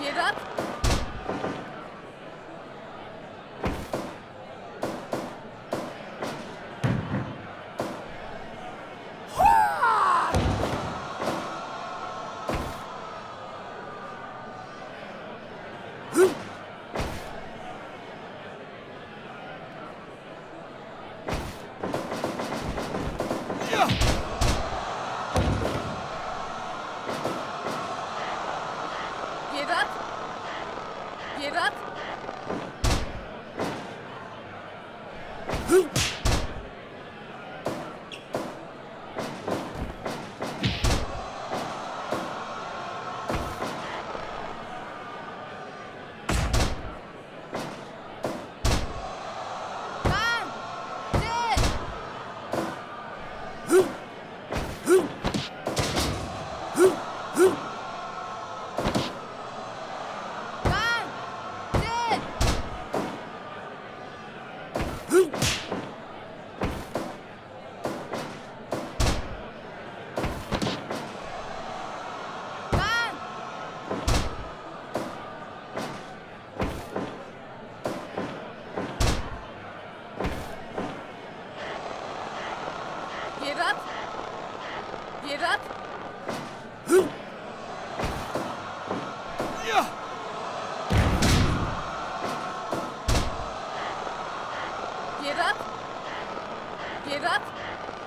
Get up! Get up. Get up.